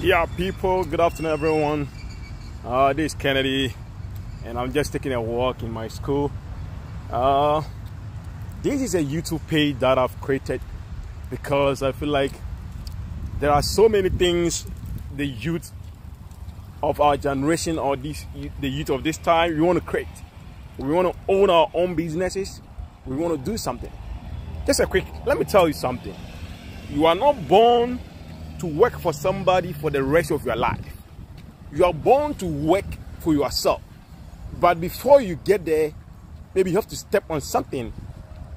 Yeah, people, good afternoon, everyone. Uh, this is Kennedy, and I'm just taking a walk in my school. Uh, this is a YouTube page that I've created because I feel like there are so many things the youth of our generation or this the youth of this time we want to create. We want to own our own businesses. We want to do something. Just a quick, let me tell you something. You are not born to work for somebody for the rest of your life. You are born to work for yourself. But before you get there, maybe you have to step on something.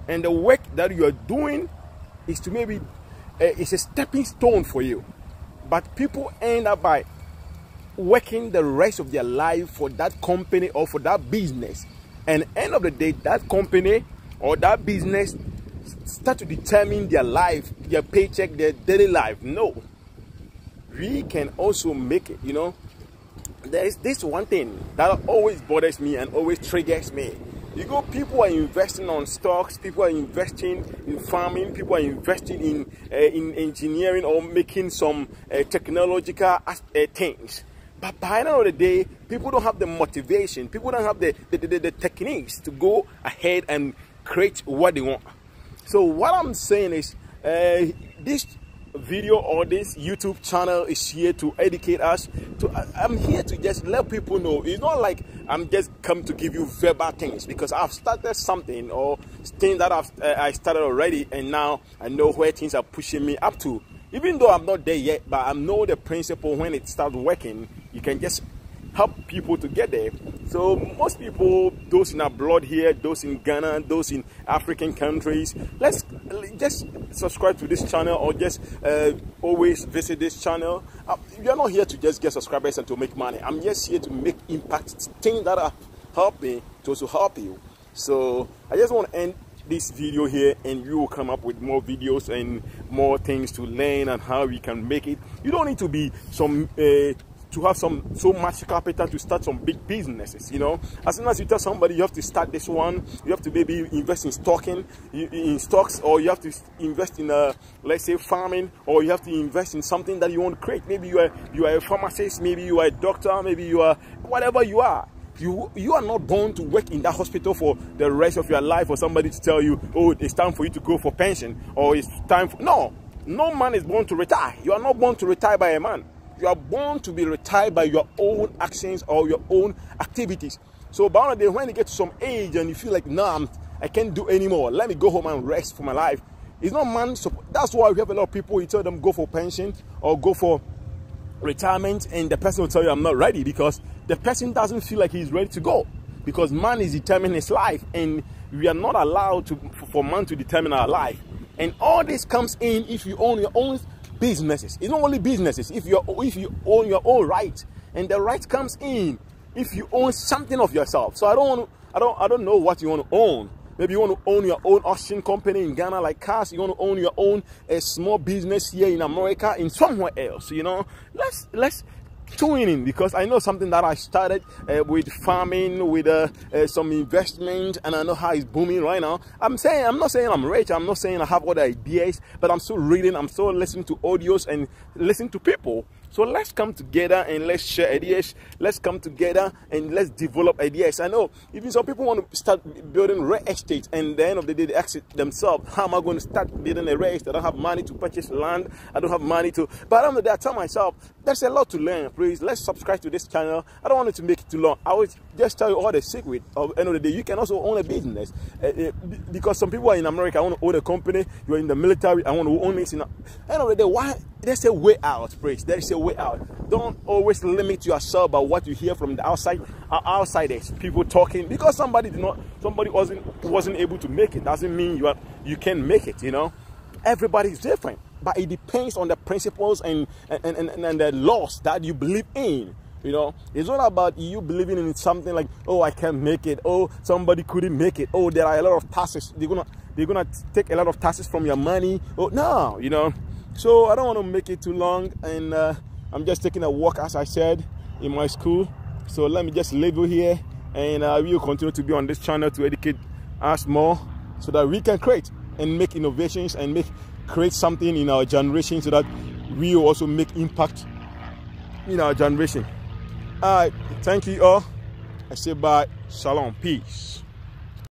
And the work that you are doing is to maybe, uh, it's a stepping stone for you. But people end up by working the rest of their life for that company or for that business. And end of the day, that company or that business start to determine their life, their paycheck, their daily life. No we can also make it, you know. There is this one thing that always bothers me and always triggers me. You go, people are investing on stocks, people are investing in farming, people are investing in uh, in engineering or making some uh, technological uh, things. But by the end of the day, people don't have the motivation, people don't have the, the, the, the techniques to go ahead and create what they want. So what I'm saying is, uh, this video or this YouTube channel is here to educate us. To I'm here to just let people know. It's not like I'm just come to give you verbal things because I've started something or things that I've uh, I started already, and now I know where things are pushing me up to. Even though I'm not there yet, but I know the principle when it starts working, you can just help people to get there. So most people, those in abroad here, those in Ghana, those in African countries, let's just subscribe to this channel or just uh, always visit this channel. Uh, you're not here to just get subscribers and to make money. I'm just here to make impact, things that are helping to also help you. So I just want to end this video here and you will come up with more videos and more things to learn and how we can make it. You don't need to be some uh, to have some so much capital to start some big businesses you know? As soon as you tell somebody you have to start this one you have to maybe invest in stocking in stocks or you have to invest in a uh, let's say farming or you have to invest in something that you want to create. Maybe you are you are a pharmacist maybe you are a doctor maybe you are whatever you are. You you are not born to work in that hospital for the rest of your life for somebody to tell you oh it's time for you to go for pension or it's time for no. No man is born to retire. You are not born to retire by a man you are born to be retired by your own actions or your own activities. So by the when you get to some age and you feel like, nah, I'm, I can't do anymore. Let me go home and rest for my life. It's not man. That's why we have a lot of people. You tell them go for pension or go for retirement, and the person will tell you, I'm not ready because the person doesn't feel like he's ready to go. Because man is determining his life, and we are not allowed to for man to determine our life. And all this comes in if you own your own businesses. It's not only businesses. If you if you own your own right, and the right comes in if you own something of yourself. So I don't want to. I don't. I don't know what you want to own. Maybe you want to own your own auction company in Ghana like cars. You want to own your own a small business here in America, in somewhere else. You know, let's let's tune in because I know something that I started uh, with farming, with uh, uh, some investment, and I know how it's booming right now. I'm saying, I'm not saying I'm rich, I'm not saying I have all the ideas, but I'm still reading, I'm still listening to audios and listening to people so let's come together and let's share ideas. Let's come together and let's develop ideas. I know even some people want to start building real estate and the end of the day they ask themselves, how am I going to start building a real estate? I don't have money to purchase land. I don't have money to, but I'm the I tell myself, there's a lot to learn. Please, let's subscribe to this channel. I don't want it to make it too long. I will just tell you all the secret of end of the day. You can also own a business uh, uh, because some people are in America, I want to own a company. You're in the military, I want to own it. In end of the day, why? There's a way out, please. There is a way out. Don't always limit yourself by what you hear from the outside uh, outsiders, people talking. Because somebody did not, somebody wasn't wasn't able to make it, doesn't mean you are you can make it. You know, everybody is different, but it depends on the principles and and, and, and the laws that you believe in. You know, it's not about you believing in something like, oh, I can't make it. Oh, somebody couldn't make it. Oh, there are a lot of taxes. They're gonna they're gonna take a lot of taxes from your money. Oh, no, you know. So I don't want to make it too long, and uh, I'm just taking a walk, as I said, in my school. So let me just leave you here, and uh, we will continue to be on this channel to educate us more, so that we can create and make innovations and make create something in our generation, so that we also make impact in our generation. All right, thank you all. I say bye. Shalom. Peace.